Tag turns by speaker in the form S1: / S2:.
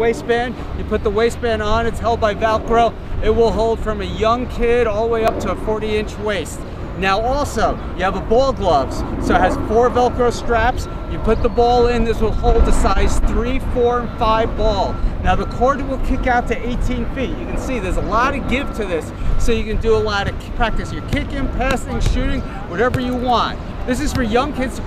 S1: waistband. You put the waistband on, it's held by Velcro. It will hold from a young kid all the way up to a 40 inch waist. Now also, you have a ball gloves. So it has four Velcro straps. You put the ball in, this will hold a size three, four, and five ball. Now the cord will kick out to 18 feet. You can see there's a lot of give to this, so you can do a lot of practice. You're kicking, passing, shooting, whatever you want. This is for young kids